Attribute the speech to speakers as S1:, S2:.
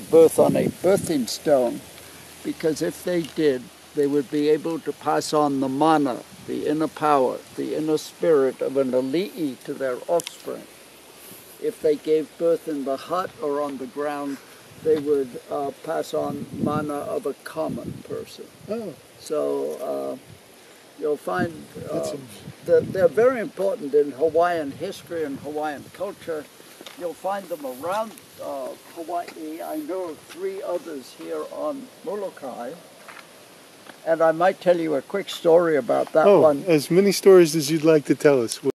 S1: birth on a birthing stone because if they did, they would be able to pass on the mana, the inner power, the inner spirit of an ali'i to their offspring. If they gave birth in the hut or on the ground, they would uh, pass on mana of a common person.
S2: Oh,
S1: So uh, you'll find uh, that they're very important in Hawaiian history and Hawaiian culture. You'll find them around uh, Hawaii. I know of three others here on Molokai. And I might tell you a quick story about that
S2: oh,
S1: one.
S2: as many stories as you'd like to tell us.